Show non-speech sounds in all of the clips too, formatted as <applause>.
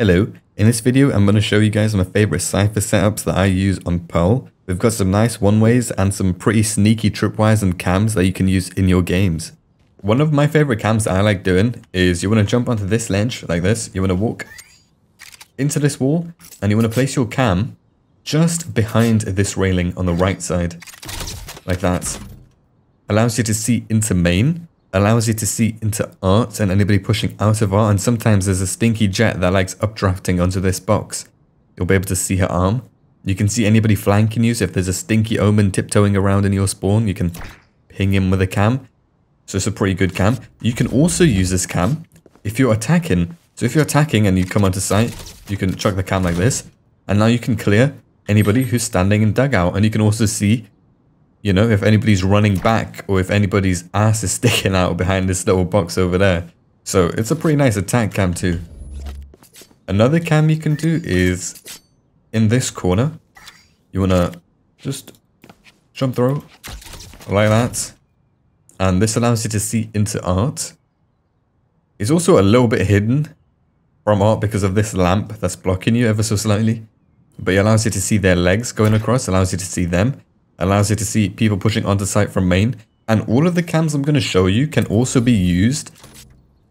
Hello, in this video I'm going to show you guys my favorite Cypher setups that I use on Pearl. We've got some nice one-ways and some pretty sneaky tripwires and cams that you can use in your games. One of my favorite cams that I like doing is you want to jump onto this ledge like this, you want to walk into this wall and you want to place your cam just behind this railing on the right side, like that. Allows you to see into main allows you to see into art and anybody pushing out of art and sometimes there's a stinky jet that likes updrafting onto this box. You'll be able to see her arm. You can see anybody flanking you so if there's a stinky omen tiptoeing around in your spawn you can ping him with a cam. So it's a pretty good cam. You can also use this cam if you're attacking. So if you're attacking and you come onto site you can chuck the cam like this and now you can clear anybody who's standing in dugout and you can also see you know, if anybody's running back or if anybody's ass is <laughs> sticking out behind this little box over there. So it's a pretty nice attack cam too. Another cam you can do is in this corner. You want to just jump through like that. And this allows you to see into art. It's also a little bit hidden from art because of this lamp that's blocking you ever so slightly. But it allows you to see their legs going across, allows you to see them allows you to see people pushing onto site from main. And all of the cams I'm going to show you can also be used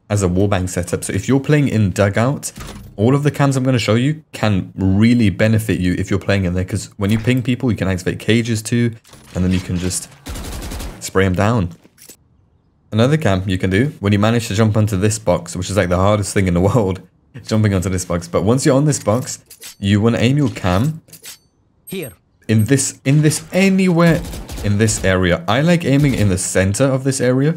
as a wallbang setup. So if you're playing in dugout, all of the cams I'm going to show you can really benefit you if you're playing in there. Because when you ping people, you can activate cages too. And then you can just spray them down. Another cam you can do when you manage to jump onto this box, which is like the hardest thing in the <laughs> world, jumping onto this box. But once you're on this box, you want to aim your cam here in this in this anywhere in this area. I like aiming in the center of this area.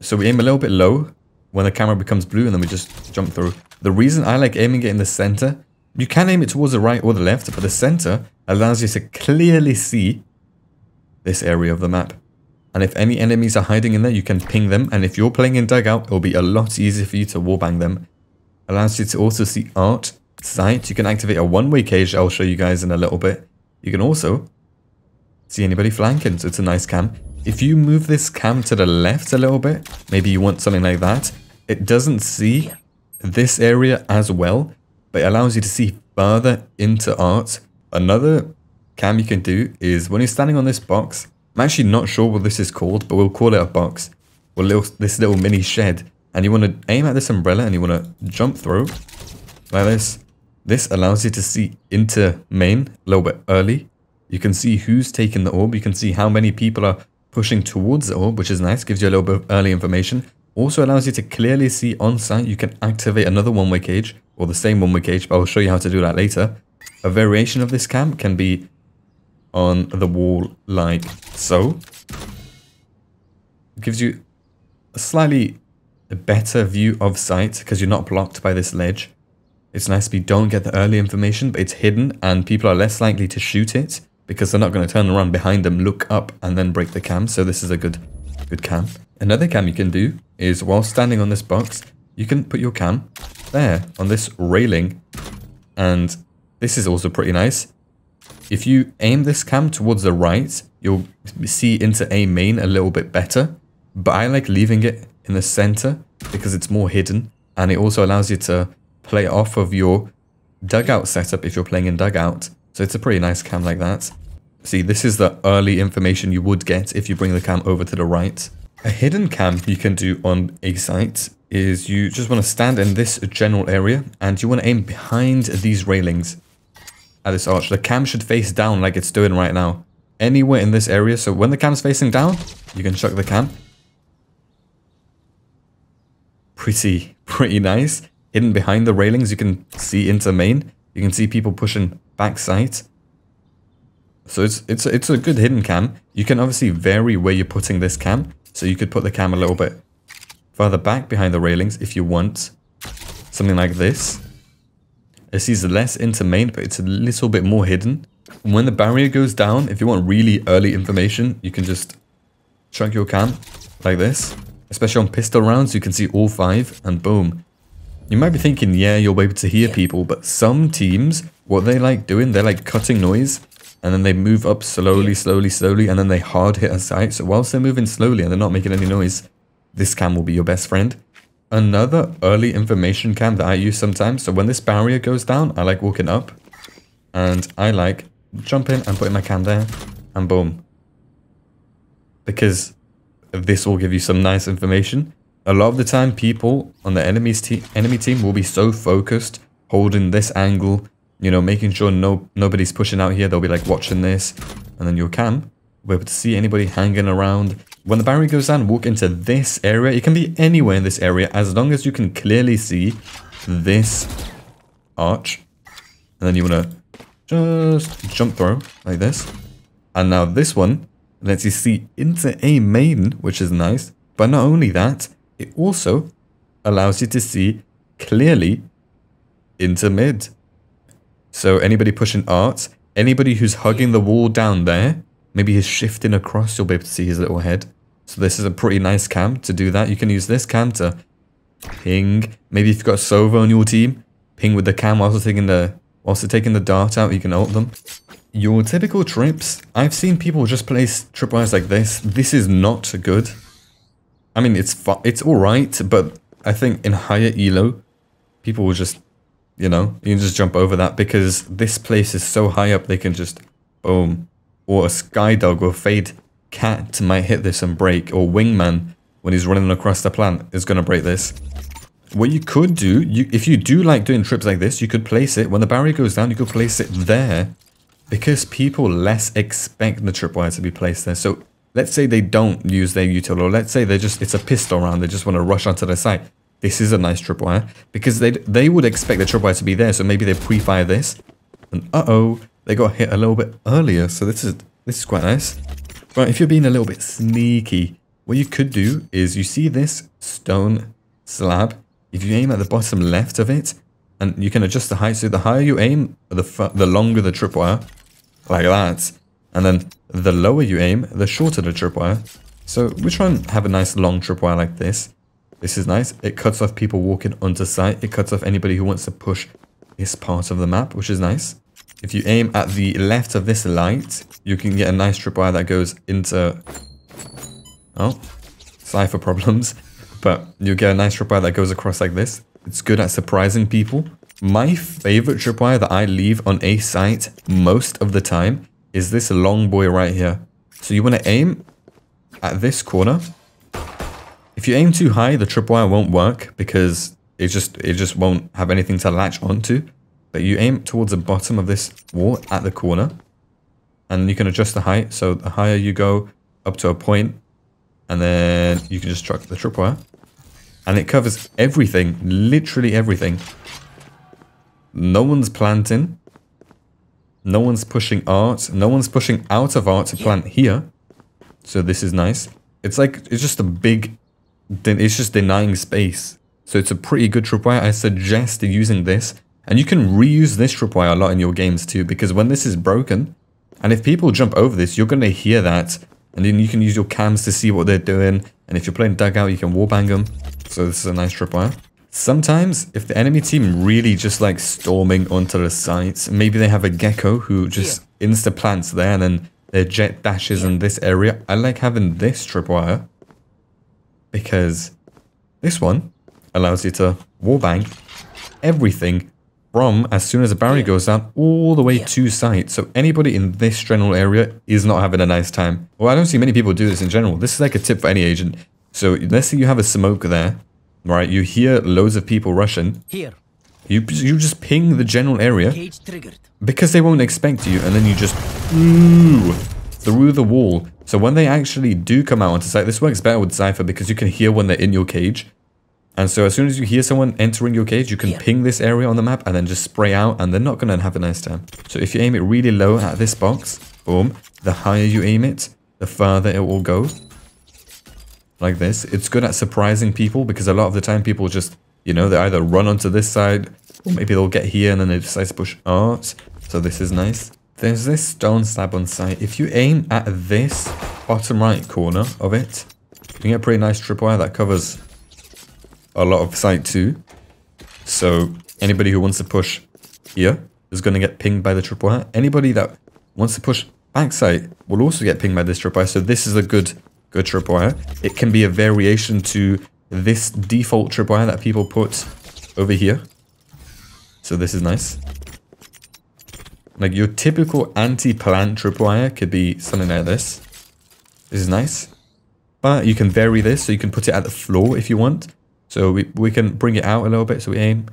So we aim a little bit low when the camera becomes blue and then we just jump through. The reason I like aiming it in the center, you can aim it towards the right or the left, but the center allows you to clearly see this area of the map. And if any enemies are hiding in there, you can ping them. And if you're playing in dugout, it'll be a lot easier for you to wallbang them. Allows you to also see art, sight. You can activate a one-way cage I'll show you guys in a little bit. You can also see anybody flanking, so it's a nice cam. If you move this cam to the left a little bit, maybe you want something like that, it doesn't see this area as well, but it allows you to see further into art. Another cam you can do is when you're standing on this box, I'm actually not sure what this is called, but we'll call it a box, or little, this little mini shed, and you want to aim at this umbrella and you want to jump through like this, this allows you to see into main a little bit early. You can see who's taking the orb. You can see how many people are pushing towards the orb, which is nice. Gives you a little bit of early information. Also allows you to clearly see on site. You can activate another one-way cage or the same one-way cage, but I'll show you how to do that later. A variation of this camp can be on the wall like so. It gives you a slightly better view of sight because you're not blocked by this ledge. It's nice if you don't get the early information, but it's hidden and people are less likely to shoot it because they're not going to turn around behind them, look up and then break the cam. So this is a good, good cam. Another cam you can do is while standing on this box, you can put your cam there on this railing. And this is also pretty nice. If you aim this cam towards the right, you'll see into A main a little bit better. But I like leaving it in the center because it's more hidden. And it also allows you to play off of your dugout setup if you're playing in dugout. So it's a pretty nice cam like that. See, this is the early information you would get if you bring the cam over to the right. A hidden cam you can do on a site is you just want to stand in this general area and you want to aim behind these railings at this arch. The cam should face down like it's doing right now. Anywhere in this area. So when the cam's facing down, you can chuck the cam. Pretty, <laughs> pretty nice hidden behind the railings. You can see into main. You can see people pushing back backside. So it's it's it's a good hidden cam. You can obviously vary where you're putting this cam. So you could put the cam a little bit further back behind the railings if you want. Something like this. It sees less into main, but it's a little bit more hidden. And When the barrier goes down, if you want really early information, you can just chunk your cam like this. Especially on pistol rounds, you can see all five, and boom. You might be thinking, yeah, you'll be able to hear people, but some teams, what they like doing, they're like cutting noise, and then they move up slowly, slowly, slowly, and then they hard hit a site. So whilst they're moving slowly and they're not making any noise, this cam will be your best friend. another early information cam that I use sometimes. So when this barrier goes down, I like walking up. And I like jumping and putting my cam there. And boom. Because this will give you some nice information. A lot of the time, people on the enemy's te enemy team will be so focused, holding this angle, you know, making sure no nobody's pushing out here. They'll be like watching this. And then your cam will be able to see anybody hanging around. When the barrier goes down, walk into this area. It can be anywhere in this area as long as you can clearly see this arch. And then you want to just jump through like this. And now this one lets you see into a main, which is nice. But not only that, it also allows you to see clearly into mid. So anybody pushing art, anybody who's hugging the wall down there, maybe he's shifting across, you'll be able to see his little head. So this is a pretty nice cam to do that. You can use this cam to ping. Maybe if you've got Sova on your team, ping with the cam whilst taking the whilst taking the dart out, you can ult them. Your typical trips, I've seen people just place tripwires like this. This is not good. I mean, it's it's alright, but I think in higher elo, people will just, you know, you can just jump over that because this place is so high up, they can just, boom. Or a Skydog or Fade Cat might hit this and break, or Wingman, when he's running across the plant, is going to break this. What you could do, you, if you do like doing trips like this, you could place it, when the barrier goes down, you could place it there, because people less expect the tripwire to be placed there. So let's say they don't use their util, or let's say they just, it's a pistol round, they just want to rush onto the site. This is a nice tripwire, because they they would expect the tripwire to be there, so maybe they pre-fire this, and uh-oh, they got hit a little bit earlier, so this is this is quite nice. Right, if you're being a little bit sneaky, what you could do is you see this stone slab. If you aim at the bottom left of it, and you can adjust the height, so the higher you aim, the the longer the tripwire, like that. And then the lower you aim, the shorter the tripwire. So we try and have a nice long tripwire like this. This is nice. It cuts off people walking onto site. It cuts off anybody who wants to push this part of the map, which is nice. If you aim at the left of this light, you can get a nice tripwire that goes into... Oh, Cypher problems. <laughs> But you get a nice tripwire that goes across like this. It's good at surprising people. My favorite tripwire that I leave on a site most of the time is this a long boy right here. So you want to aim at this corner. If you aim too high, the tripwire won't work because it just it just won't have anything to latch onto. But you aim towards the bottom of this wall at the corner. And you can adjust the height. So the higher you go up to a point, And then you can just chuck the tripwire. And it covers everything. Literally everything. No one's planting. No one's pushing art. No one's pushing out of art to plant here. So this is nice. It's like, it's just a big, it's just denying space. So it's a pretty good tripwire. I suggest using this and you can reuse this tripwire a lot in your games too, because when this is broken, and if people jump over this, you're going to hear that. And then you can use your cams to see what they're doing. And if you're playing dugout, you can wallbang them. So this is a nice tripwire. Sometimes, if the enemy team really just like storming onto the sites, maybe they have a gecko who just yeah. insta-plants there and then their jet dashes yeah. in this area. I like having this tripwire because this one allows you to wallbang everything from as soon as the barrier goes down all the way to site. So anybody in this general area is not having a nice time. Well, I don't see many people do this in general. This is like a tip for any agent. So let's say you have a smoke there, right? You hear loads of people rushing. Here. You, you just ping the general area because they won't expect you and then you just ooh, through the wall. So when they actually do come out onto site, this works better with Cypher because you can hear when they're in your cage. And so as soon as you hear someone entering your cage, you can yeah. ping this area on the map and then just spray out and they're not going to have a nice time. So if you aim it really low at this box, boom, the higher you aim it, the further it will go. Like this. It's good at surprising people because a lot of the time people just, you know, they either run onto this side or maybe they'll get here and then they decide to push out. So this is nice. There's this stone slab on site. If you aim at this bottom right corner of it, you can get a pretty nice tripwire that covers a lot of site too. So anybody who wants to push here is going to get pinged by the tripwire. Anybody that wants to push back backside will also get pinged by this tripwire. So this is a good good tripwire. It can be a variation to this default tripwire that people put over here. So this is nice. Like your typical anti-plant tripwire could be something like this. This is nice. But you can vary this, so you can put it at the floor if you want. So we, we can bring it out a little bit, so we aim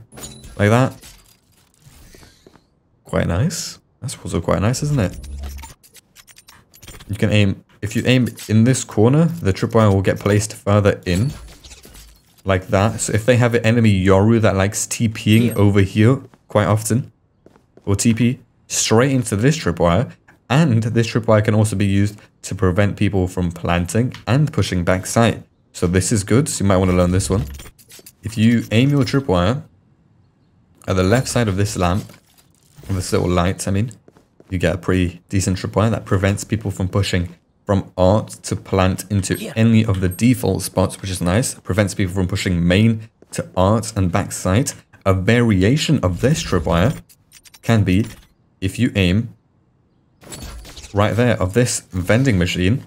like that. Quite nice. That's also quite nice, isn't it? You can aim, if you aim in this corner, the tripwire will get placed further in. Like that. So if they have an enemy Yoru that likes TPing here. over here quite often, or TP straight into this tripwire, and this tripwire can also be used to prevent people from planting and pushing back sight. So this is good, so you might want to learn this one. If you aim your tripwire at the left side of this lamp, this little light, I mean, you get a pretty decent tripwire that prevents people from pushing from art to plant into yeah. any of the default spots, which is nice. Prevents people from pushing main to art and backside. A variation of this tripwire can be if you aim right there of this vending machine,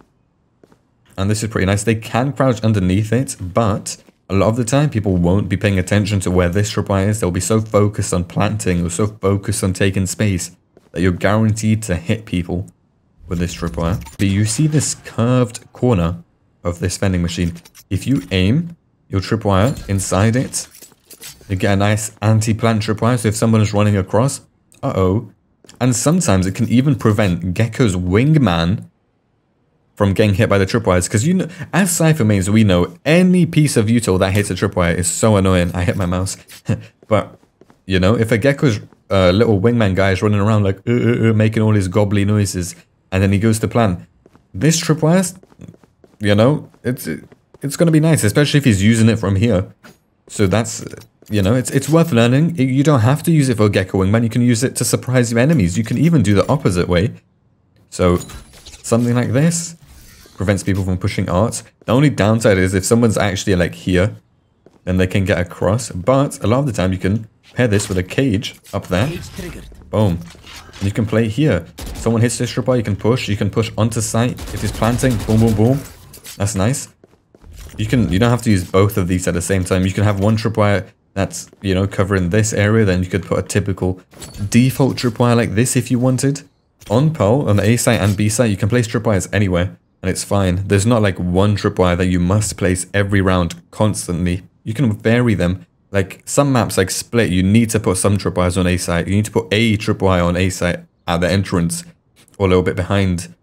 and this is pretty nice, they can crouch underneath it, but a lot of the time people won't be paying attention to where this tripwire is. They'll be so focused on planting or so focused on taking space that you're guaranteed to hit people with this tripwire. But you see this curved corner of this vending machine. If you aim your tripwire inside it, you get a nice anti-plant tripwire. So if someone is running across, uh-oh. And sometimes it can even prevent Gecko's wingman from getting hit by the tripwires. Because you know, as Cypher mains, we know any piece of util that hits a tripwire is so annoying. I hit my mouse. <laughs> but, you know, if a Gecko's uh, little wingman guy is running around like, uh, uh, uh, making all his gobbly noises, and then he goes to plan. This tripwire, you know, it's it's going to be nice, especially if he's using it from here. So that's, you know, it's it's worth learning. You don't have to use it for Gecko Wingman. You can use it to surprise your enemies. You can even do the opposite way. So something like this prevents people from pushing art. The only downside is if someone's actually like here, then they can get across. But a lot of the time you can pair this with a cage up there. Boom. And you can play here. Someone hits this tripwire, you can push. You can push onto sight if he's planting. Boom, boom, boom. That's nice. You can you don't have to use both of these at the same time. You can have one tripwire that's, you know, covering this area. Then you could put a typical default tripwire like this if you wanted. On Pearl, on the A site and B site, you can place tripwires anywhere. And it's fine. There's not like one tripwire that you must place every round constantly. You can vary them like some maps like Split, you need to put some tripwires on A site. You need to put a tripwire on A site at the entrance or a little bit behind.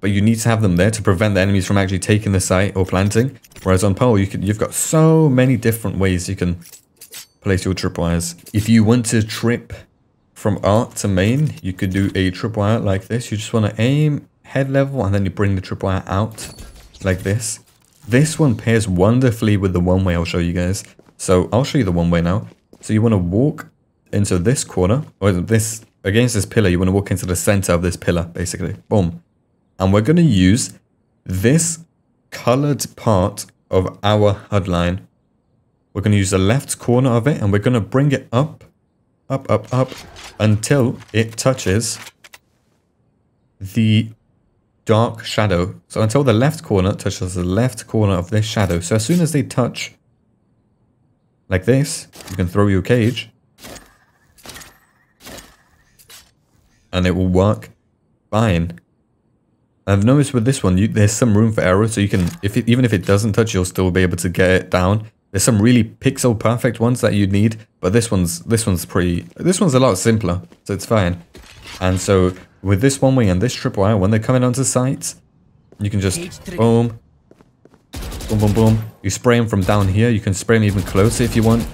But you need to have them there to prevent the enemies from actually taking the site or planting. Whereas on Pearl, you can, you've got so many different ways you can place your tripwires. If you want to trip from art to main, you could do a tripwire like this. You just want to aim head level and then you bring the tripwire out like this. This one pairs wonderfully with the one way I'll show you guys. So I'll show you the one way now. So you want to walk into this corner, or this against this pillar, you want to walk into the center of this pillar, basically. Boom. And we're going to use this colored part of our HUD line. We're going to use the left corner of it, and we're going to bring it up, up, up, up, until it touches the dark shadow. So until the left corner touches the left corner of this shadow. So as soon as they touch like this, you can throw your cage. And it will work fine. I've noticed with this one, you, there's some room for error, so you can, if it, even if it doesn't touch, you'll still be able to get it down. There's some really pixel perfect ones that you need, but this one's this one's pretty. This one's a lot simpler, so it's fine. And so with this one way and this tripwire, when they're coming onto sites, you can just boom, Boom, boom, boom. You spray them from down here. You can spray them even closer if you want.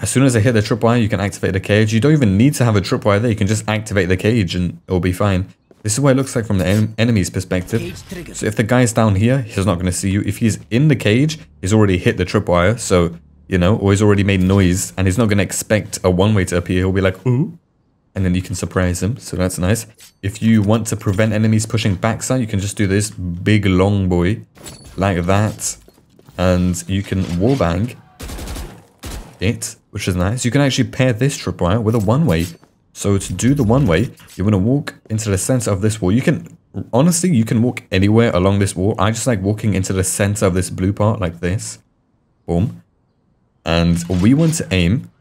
As soon as they hit the tripwire, you can activate the cage. You don't even need to have a tripwire there. You can just activate the cage and it'll be fine. This is what it looks like from the en enemy's perspective. So if the guy's down here, he's not going to see you. If he's in the cage, he's already hit the tripwire. So, you know, or he's already made noise. And he's not going to expect a one-way to appear. He'll be like, ooh. And then you can surprise them, So that's nice. If you want to prevent enemies pushing backside, you can just do this big long boy like that. And you can wallbang it, which is nice. You can actually pair this tripwire with a one-way. So to do the one-way, you want to walk into the center of this wall. You can, honestly, you can walk anywhere along this wall. I just like walking into the center of this blue part like this. Boom. And we want to aim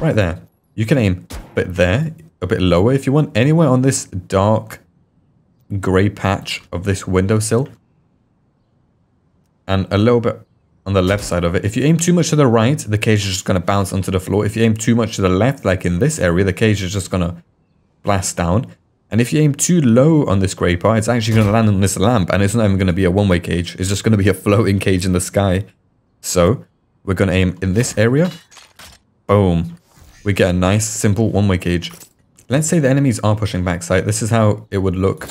right there. You can aim a bit there, a bit lower if you want. Anywhere on this dark grey patch of this windowsill. And a little bit on the left side of it. If you aim too much to the right, the cage is just going to bounce onto the floor. If you aim too much to the left, like in this area, the cage is just going to blast down. And if you aim too low on this grey part, it's actually going to land on this lamp. And it's not even going to be a one-way cage. It's just going to be a <laughs> floating cage in the sky. So, we're going to aim in this area. Boom. We get a nice, simple one-way cage. Let's say the enemies are pushing backside. This is how it would look.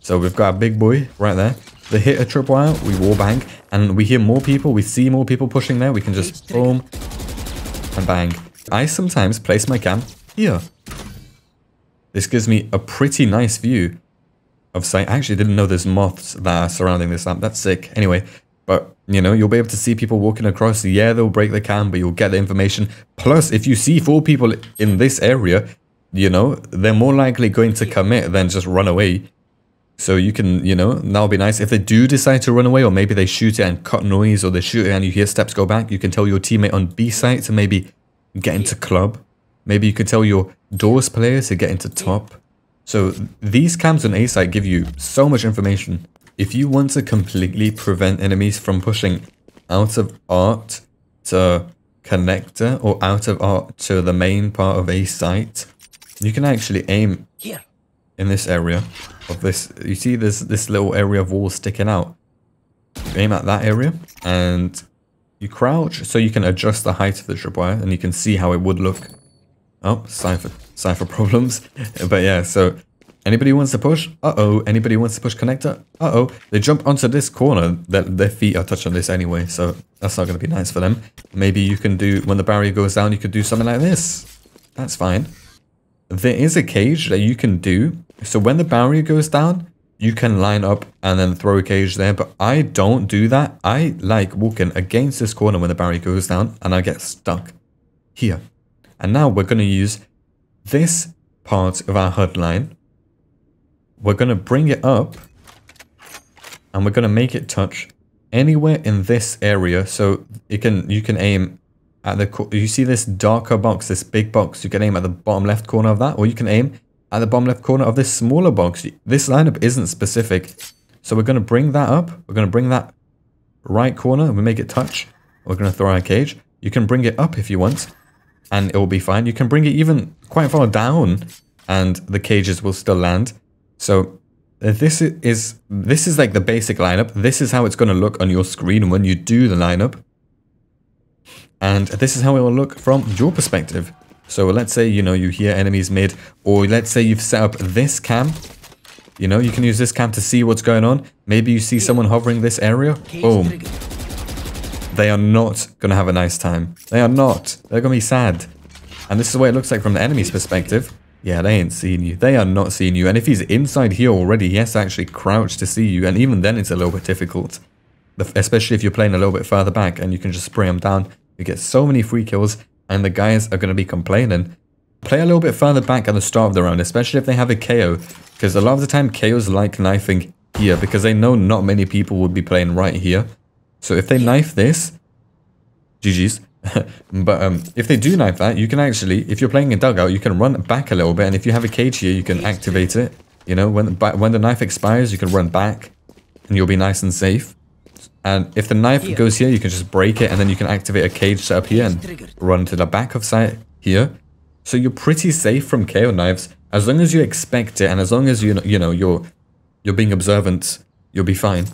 So we've got a big boy right there. They hit a tripwire, we wallbang, and we hear more people, we see more people pushing there, we can just boom and bang. I sometimes place my cam here. This gives me a pretty nice view of sight. I actually didn't know there's moths that are surrounding this lamp. That's sick. Anyway, but, you know, you'll be able to see people walking across. Yeah, they'll break the cam, but you'll get the information. Plus, if you see four people in this area, you know, they're more likely going to commit than just run away. So you can, you know, that'll be nice. If they do decide to run away, or maybe they shoot it and cut noise, or they shoot it and you hear steps go back, you can tell your teammate on B site to maybe get into club. Maybe you could tell your doors player to get into top. So these cams on A site give you so much information. If you want to completely prevent enemies from pushing out of art to connector or out of art to the main part of a site, you can actually aim here in this area of this. You see there's this little area of wall sticking out. You aim at that area and you crouch so you can adjust the height of the tripwire and you can see how it would look. Oh, Cypher, Cypher <laughs> problems. but yeah, so anybody wants to push? Uh-oh. Anybody wants to push connector? Uh-oh. They jump onto this corner. Their, their feet are touching this anyway, so that's not going to be nice for them. Maybe you can do, when the barrier goes down, you could do something like this. That's fine. There is a cage that you can do so when the barrier goes down, you can line up and then throw a cage there, but I don't do that. I like walking against this corner when the barrier goes down and I get stuck here. And now we're going to use this part of our HUD line. We're going to bring it up and we're going to make it touch anywhere in this area. So it can you can aim at the, you see this darker box, this big box, you can aim at the bottom left corner of that, or you can aim at the bottom left corner of this smaller box. This lineup isn't specific. So we're going to bring that up. We're going to bring that right corner and we make it touch. We're going to throw our cage. You can bring it up if you want and it will be fine. You can bring it even quite far down and the cages will still land. So uh, this is this is like the basic lineup. This is how it's going to look on your screen when you do the lineup. And this is how it will look from your perspective. So let's say, you know, you hear enemies mid, or let's say you've set up this cam. You know, you can use this cam to see what's going on. Maybe you see someone hovering this area. Boom. They are not going to have a nice time. They are not. They're going to be sad. And this is what it looks like from the enemy's perspective. Yeah, they ain't seeing you. They are not seeing you. And if he's inside here already, he has to actually crouch to see you. And even then, it's a little bit difficult. Especially if you're playing a little bit further back and you can just spray him down. You get so many free kills and the guys are going to be complaining. Play a little bit further back at the start of the round, especially if they have a KO, because a lot of the time KOs like knifing here, because they know not many people would be playing right here. So if they knife this, GG's. <laughs> but um, if they do knife that, you can actually, if you're playing a dugout, you can run back a little bit, and if you have a cage here, you can activate it. You know, when when the knife expires, you can run back, and you'll be nice and safe. And if the knife here. goes here, you can just break it and then you can activate a cage set up here and run to the back of sight here. So you're pretty safe from KO knives as long as you expect it and as long as you you know you're you're being observant, you'll be fine.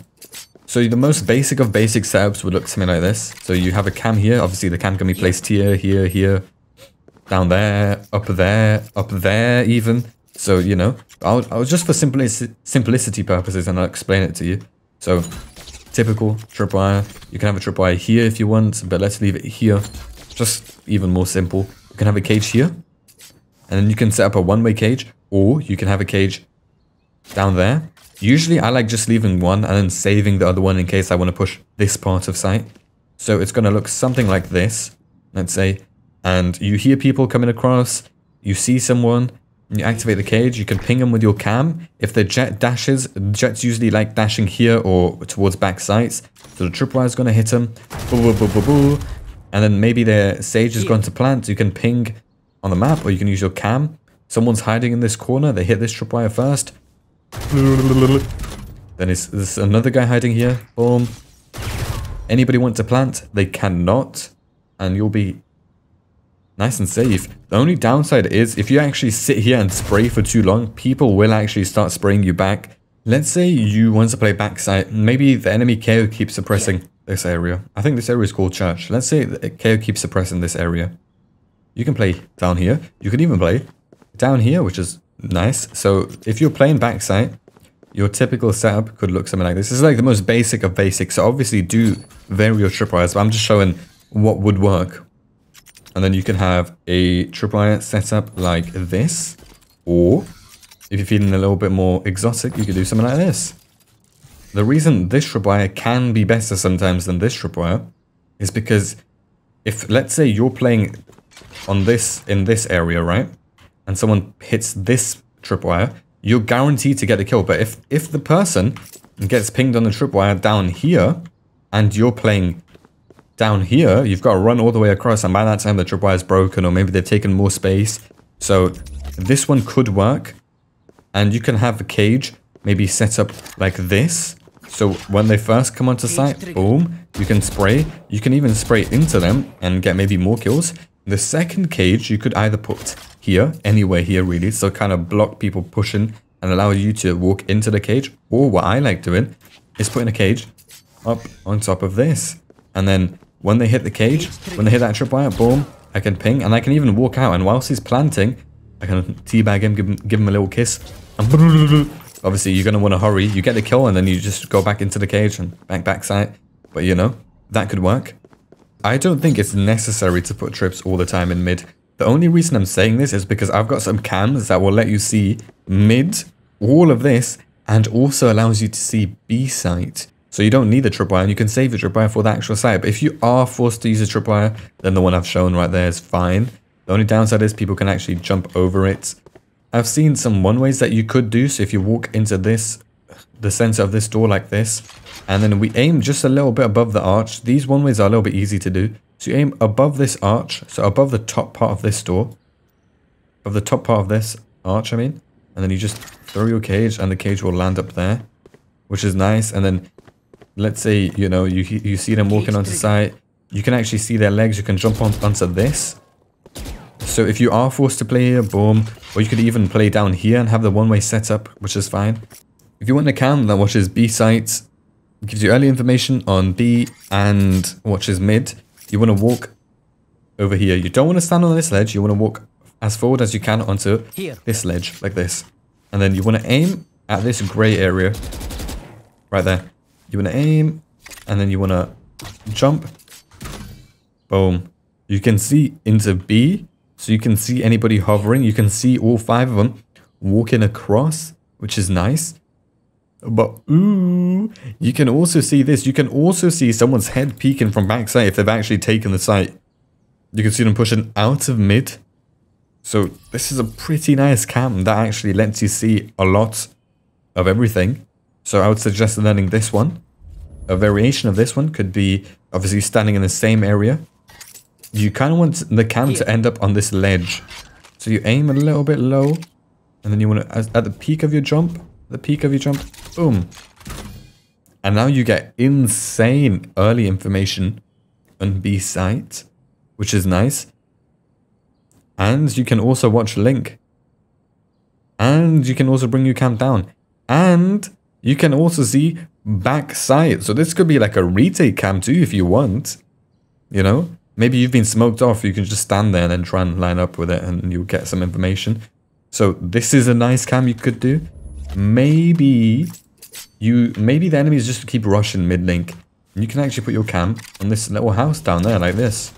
So the most basic of basic setups would look something like this. So you have a cam here. Obviously the cam can be placed here, here, here, down there, up there, up there even. So, you know, I'll, I'll just for simplicity, simplicity purposes and I'll explain it to you. So typical tripwire. You can have a tripwire here if you want, but let's leave it here. Just even more simple. You can have a cage here, and then you can set up a one-way cage, or you can have a cage down there. Usually I like just leaving one and then saving the other one in case I want to push this part of sight. So it's going to look something like this, let's say, and you hear people coming across, you see someone, You activate the cage, you can ping them with your cam. If the jet dashes, jets usually like dashing here or towards back sights. So the tripwire is going to hit them. Boo, boo, boo, boo. And then maybe their sage has gone to plant. You can ping on the map or you can use your cam. Someone's hiding in this corner. They hit this tripwire first. Then is there's another guy hiding here. Boom. Anybody want to plant? They cannot. And you'll be nice and safe. The only downside is if you actually sit here and spray for too long, people will actually start spraying you back. Let's say you want to play backside. Maybe the enemy KO keeps suppressing this area. I think this area is called church. Let's say KO keeps suppressing this area. You can play down here. You can even play down here, which is nice. So if you're playing backside, your typical setup could look something like this. This is like the most basic of basics. So obviously do vary your tripwires, but I'm just showing what would work. And then you can have a tripwire setup like this. Or if you're feeling a little bit more exotic, you could do something like this. The reason this tripwire can be better sometimes than this tripwire is because if, let's say you're playing on this, in this area, right? And someone hits this tripwire, you're guaranteed to get the kill. But if, if the person gets pinged on the tripwire down here, and you're playing down here, you've got to run all the way across, and by that time the tripwire is broken, or maybe they've taken more space. So this one could work, and you can have a cage maybe set up like this. So when they first come onto site, boom, you can spray. You can even spray into them and get maybe more kills. The second cage you could either put here, anywhere here really, so kind of block people pushing and allow you to walk into the cage. Or what I like doing is putting a cage up on top of this. And then when they hit the cage, when they hit that tripwire, boom, I can ping and I can even walk out. And whilst he's planting, I can teabag him, give him, give him a little kiss. And <laughs> obviously you're going to want to hurry. You get the kill and then you just go back into the cage and back backside. But you know, that could work. I don't think it's necessary to put trips all the time in mid. The only reason I'm saying this is because I've got some cams that will let you see mid, all of this, and also allows you to see B site. So you don't need the tripwire and you can save your tripwire for the actual site. But if you are forced to use a tripwire, then the one I've shown right there is fine. The only downside is people can actually jump over it. I've seen some one ways that you could do. So if you walk into this, the center of this door like this, and then we aim just a little bit above the arch. These one ways are a little bit easy to do. So you aim above this arch, so above the top part of this door, of the top part of this arch, I mean, and then you just throw your cage and the cage will land up there, which is nice. And then let's say, you know, you, you see them walking onto site, you can actually see their legs, you can jump on, onto this. So if you are forced to play here, boom, or you could even play down here and have the one-way setup, which is fine. If you want a cam that watches B sites, gives you early information on B and watches mid, you want to walk over here. You don't want to stand on this ledge. You want to walk as forward as you can onto here. this ledge, like this. And then you want to aim at this grey area. Right there. You want to aim, and then you want to jump. Boom. You can see into B, so you can see anybody hovering. You can see all five of them walking across, which is nice. But ooh, you can also see this. You can also see someone's head peeking from backside if they've actually taken the site. You can see them pushing out of mid. So this is a pretty nice cam that actually lets you see a lot of everything. So I would suggest learning this one. A variation of this one could be obviously standing in the same area. You kind of want the cam to end up on this ledge. So you aim a little bit low. And then you want to, at the peak of your jump, the peak of your jump, boom. And now you get insane early information on B site, which is nice. And you can also watch Link. And you can also bring your cam down. And you can also see back side. So this could be like a retake cam too if you want. You know? Maybe you've been smoked off. You can just stand there and then try and line up with it and you'll get some information. So this is a nice cam you could do maybe you maybe the enemies just keep rushing mid link. And you can actually put your cam on this little house down there like this.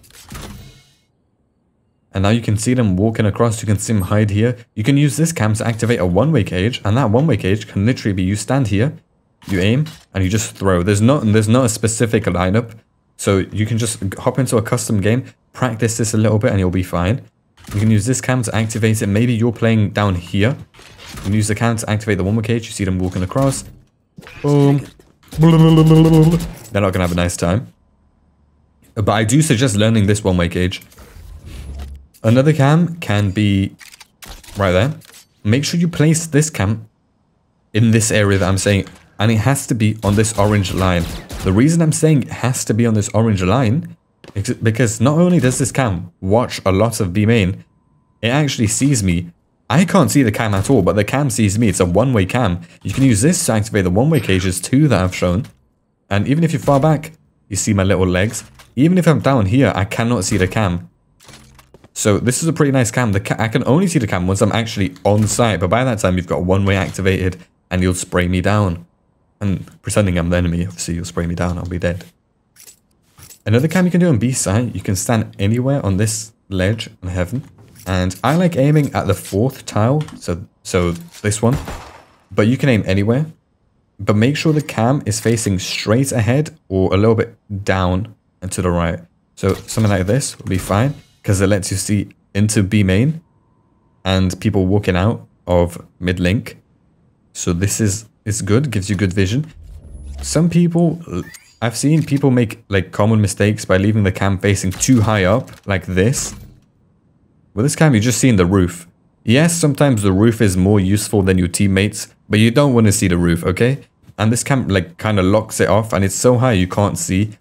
And now you can see them walking across. You can see them hide here. You can use this cam to activate a one-way cage. And that one-way cage can literally be you stand here, you aim, and you just throw. There's not, there's not a specific lineup. So you can just hop into a custom game, practice this a little bit, and you'll be fine. You can use this cam to activate it. Maybe you're playing down here. Can use the cam to activate the one-way cage. You see them walking across. Boom. They're not going to have a nice time. But I do suggest learning this one-way cage. Another cam can be right there. Make sure you place this cam in this area that I'm saying. And it has to be on this orange line. The reason I'm saying it has to be on this orange line is because not only does this cam watch a lot of B main, it actually sees me. I can't see the cam at all, but the cam sees me. It's a one-way cam. You can use this to activate the one-way cages too that I've shown. And even if you're far back, you see my little legs. Even if I'm down here, I cannot see the cam. So this is a pretty nice cam. The ca I can only see the cam once I'm actually on site, but by that time you've got one-way activated and you'll spray me down. And pretending I'm the enemy, obviously you'll spray me down, I'll be dead. Another cam you can do on B site, you can stand anywhere on this ledge on heaven. And I like aiming at the fourth tile, so so this one. But you can aim anywhere. But make sure the cam is facing straight ahead or a little bit down and to the right. So something like this will be fine because it lets you see into B main and people walking out of mid link. So this is is good, gives you good vision. Some people, I've seen people make like common mistakes by leaving the cam facing too high up, like this. With this cam, you're just seeing the roof. Yes, sometimes the roof is more useful than your teammates, but you don't want to see the roof, okay? And this cam like kind of locks it off and it's so high you can't see.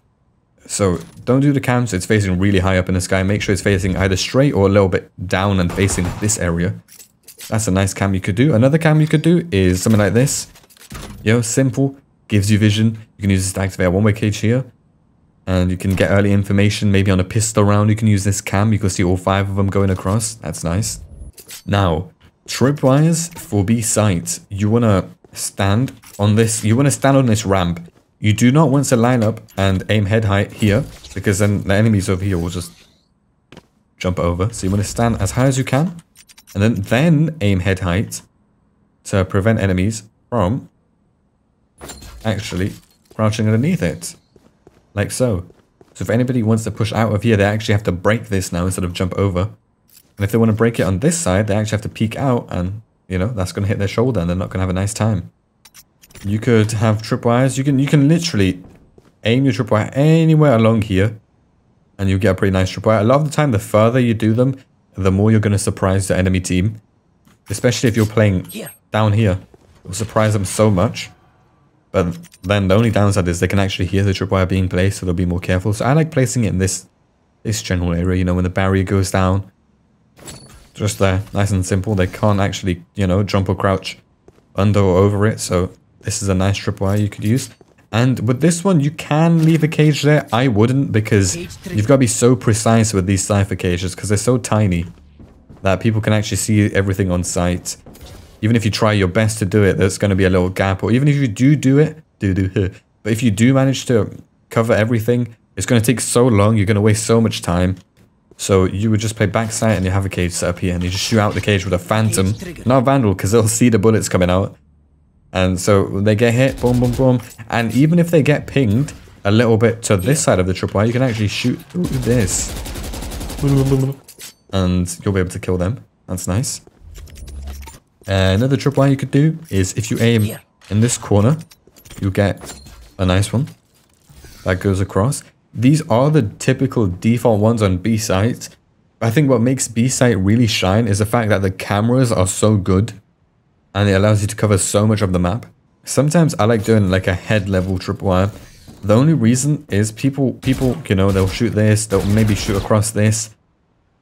So don't do the cam so it's facing really high up in the sky. Make sure it's facing either straight or a little bit down and facing this area. That's a nice cam you could do. Another cam you could do is something like this. Yo, simple, gives you vision. You can use this to activate a one-way cage here. And you can get early information, maybe on a pistol round. You can use this cam. You can see all five of them going across. That's nice. Now, tripwires for B site. You want to stand on this. You want to stand on this ramp. You do not want to line up and aim head height here because then the enemies over here will just jump over. So you want to stand as high as you can and then, then aim head height to prevent enemies from actually crouching underneath it. Like so. So if anybody wants to push out of here, they actually have to break this now instead of jump over. And if they want to break it on this side, they actually have to peek out and, you know, that's going to hit their shoulder and they're not going to have a nice time. You could have tripwires. You can you can literally aim your tripwire anywhere along here and you get a pretty nice tripwire. A lot of the time, the further you do them, the more you're going to surprise the enemy team. Especially if you're playing here. down here. It'll surprise them so much. But then the only downside is they can actually hear the tripwire being placed, so they'll be more careful. So I like placing it in this this general area, you know, when the barrier goes down. Just there, nice and simple. They can't actually, you know, jump or crouch under or over it, so this is a nice tripwire you could use. And with this one, you can leave a cage there. I wouldn't because you've got to be so precise with these Cypher cages because they're so tiny that people can actually see everything on site. Even if you try your best to do it, there's going to be a little gap. Or even if you do do it, do do <laughs> But if you do manage to cover everything, it's going to take so long. You're going to waste so much time. So you would just play backside and you have a cage set up here and you just shoot out the cage with a phantom. Not a vandal because they'll see the bullets coming out. And so they get hit, boom, boom, boom. And even if they get pinged a little bit to this side of the tripwire, you can actually shoot through this. <laughs> And you'll be able to kill them. That's nice. Uh, another tripwire you could do is if you aim in this corner, you get a nice one that goes across. These are the typical default ones on B sites. I think what makes B site really shine is the fact that the cameras are so good and it allows you to cover so much of the map. Sometimes I like doing like a head level tripwire. The only reason is people, people, you know, they'll shoot this, they'll maybe shoot across this,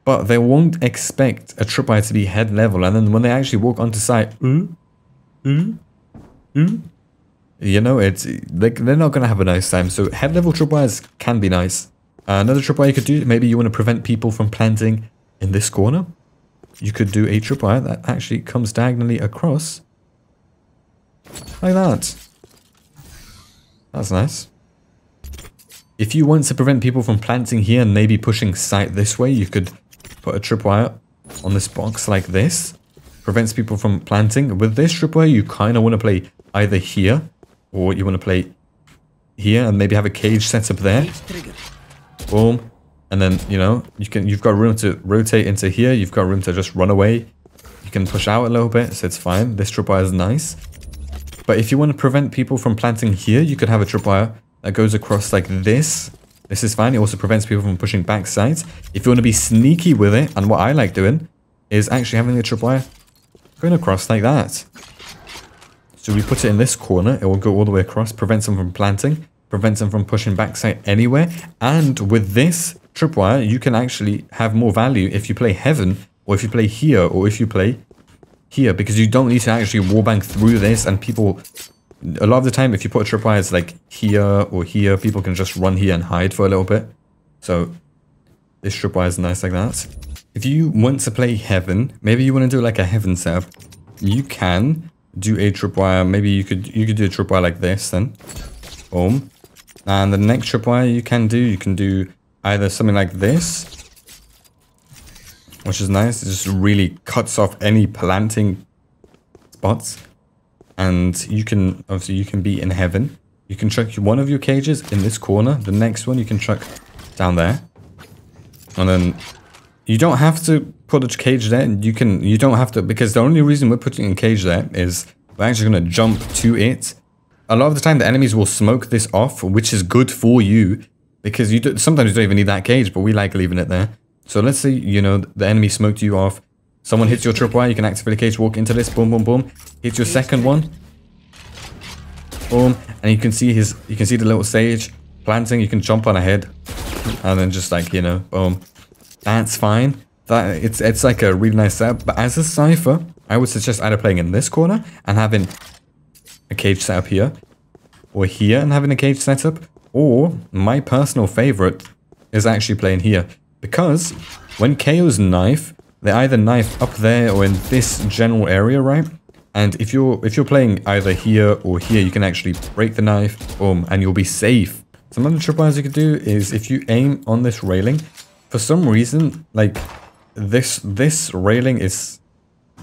but they won't expect a tripwire to be head level. And then when they actually walk onto site, ooh, ooh, ooh, you know, it's they, they're not going to have a nice time. So head level tripwires can be nice. Uh, another tripwire you could do, maybe you want to prevent people from planting in this corner you could do a tripwire that actually comes diagonally across. Like that. That's nice. If you want to prevent people from planting here and maybe pushing site this way, you could put a tripwire on this box like this. Prevents people from planting. With this tripwire, you kind of want to play either here or you want to play here and maybe have a cage set up there. Boom. And then, you know, you can, you've got room to rotate into here. You've got room to just run away. You can push out a little bit, so it's fine. This tripwire is nice. But if you want to prevent people from planting here, you could have a tripwire that goes across like this. This is fine. It also prevents people from pushing back sides. If you want to be sneaky with it, and what I like doing, is actually having the tripwire going across like that. So we put it in this corner. It will go all the way across, prevents them from planting, prevents them from pushing backside anywhere. And with this tripwire, you can actually have more value if you play heaven, or if you play here, or if you play here, because you don't need to actually wallbang through this, and people... A lot of the time, if you put tripwires like here or here, people can just run here and hide for a little bit. So this tripwire is nice like that. If you want to play heaven, maybe you want to do like a heaven setup, you can do a tripwire. Maybe you could you could do a tripwire like this then. Boom. And the next tripwire you can do, you can do either something like this, which is nice. It just really cuts off any planting spots. And you can, obviously you can be in heaven. You can chuck one of your cages in this corner. The next one you can chuck down there. And then you don't have to put a cage there. You can, you don't have to, because the only reason we're putting a cage there is we're actually going to jump to it. A lot of the time the enemies will smoke this off, which is good for you because you do, sometimes you don't even need that cage, but we like leaving it there. So let's say, you know, the enemy smoked you off. Someone hits your tripwire, you can activate a cage, walk into this, boom, boom, boom. Hit your second one. Boom. And you can see his, you can see the little sage planting, you can jump on ahead. And then just like, you know, boom. That's fine. That it's it's like a really nice setup. But as a Cypher, I would suggest either playing in this corner and having a cage set up here. Or here and having a cage set up. Or my personal favorite is actually playing here. Because when Kayo's knife, they either knife up there or in this general area, right? And if you're if you're playing either here or here, you can actually break the knife, boom, and you'll be safe. Some other tripwires you could do is if you aim on this railing, for some reason, like this this railing is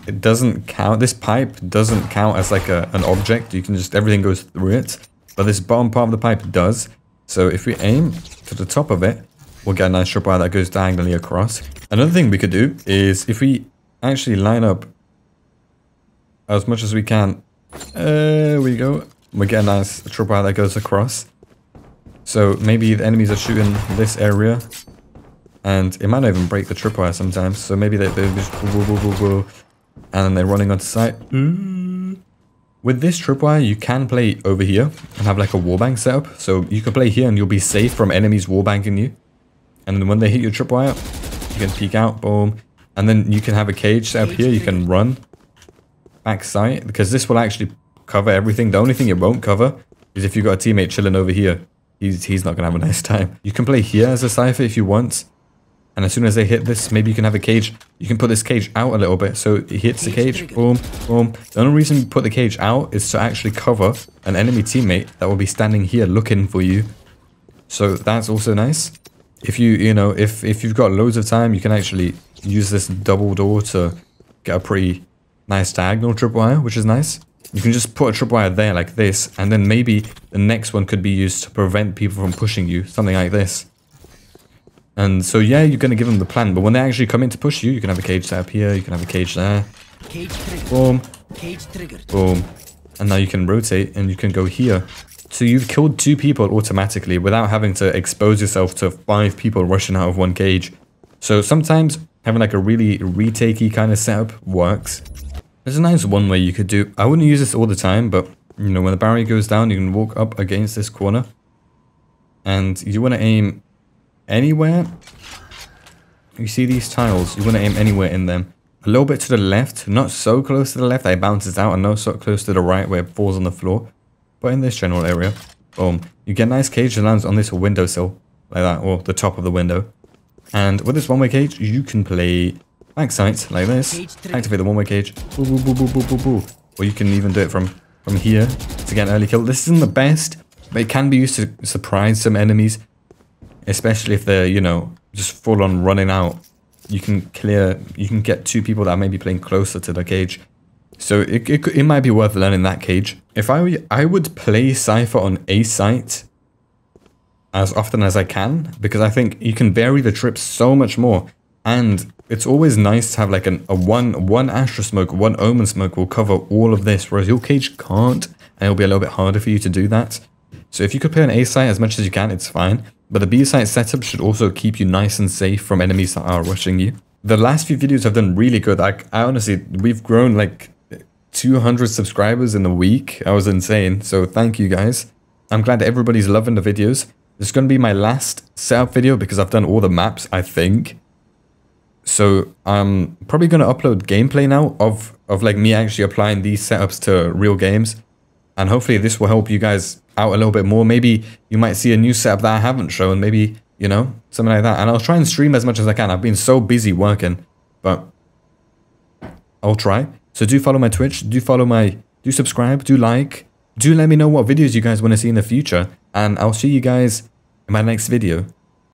it doesn't count this pipe doesn't count as like a, an object you can just everything goes through it but this bottom part of the pipe does so if we aim to the top of it we'll get a nice tripwire that goes diagonally across another thing we could do is if we actually line up as much as we can there we go we get a nice tripwire that goes across so maybe the enemies are shooting this area and it might not even break the tripwire sometimes. So maybe they, they just woo, woo, woo, and they're running onto site. Mm. With this tripwire, you can play over here and have like a wallbang setup. So you can play here and you'll be safe from enemies wallbanging you. And then when they hit your tripwire, you can peek out, boom. And then you can have a cage set up here. You can run back site because this will actually cover everything. The only thing it won't cover is if you've got a teammate chilling over here. He's, he's not going to have a <laughs> nice time. You can play here as a Cypher if you want. And as soon as they hit this, maybe you can have a cage. You can put this cage out a little bit. So it hits the cage. Boom, boom. The only reason you put the cage out is to actually cover an enemy teammate that will be standing here looking for you. So that's also nice. If you, you know, if, if you've got loads of time, you can actually use this double door to get a pretty nice diagonal tripwire, which is nice. You can just put a tripwire there like this, and then maybe the next one could be used to prevent people from pushing you, something like this. And so, yeah, you're going to give them the plan, but when they actually come in to push you, you can have a cage set up here, you can have a cage there. Cage Boom. Cage. Boom. And now you can rotate and you can go here. So you've killed two people automatically without having to expose yourself to five people rushing out of one cage. So sometimes having like a really retakey kind of setup works. There's a nice one way you could do. I wouldn't use this all the time, but you know, when the barrier goes down, you can walk up against this corner. And you want to aim anywhere. You see these tiles, you want to aim anywhere in them. A little bit to the left, not so close to the left that it bounces out, and not so close to the right where it falls on the floor. But in this general area, boom. You get a nice cage that lands on this windowsill, like that, or the top of the window. And with this one-way cage, you can play back sites like this. Activate the one-way cage. Boo, boo, boo. Or you can even do it from, from here to get an early kill. This isn't the best, but it can be used to surprise some enemies especially if they're you know just full on running out you can clear you can get two people that may be playing closer to the cage so it, it, it might be worth learning that cage if i i would play cypher on a site as often as I can because I think you can vary the trips so much more. And it's always nice to have like an, a one one Astra smoke, one Omen smoke will cover all of this, whereas your cage can't, and it'll be a little bit harder for you to do that. So if you could play an A site as much as you can, it's fine. But the B site setup should also keep you nice and safe from enemies that are rushing you. The last few videos have done really good. I, I honestly, we've grown like 200 subscribers in a week. I was insane. So thank you guys. I'm glad everybody's loving the videos. This is going to be my last setup video because I've done all the maps, I think. So I'm probably going to upload gameplay now of, of like me actually applying these setups to real games. And hopefully this will help you guys out a little bit more. Maybe you might see a new setup that I haven't shown. Maybe, you know, something like that. And I'll try and stream as much as I can. I've been so busy working, but I'll try. So do follow my Twitch, do follow my, do subscribe, do like, do let me know what videos you guys want to see in the future. And I'll see you guys in my next video.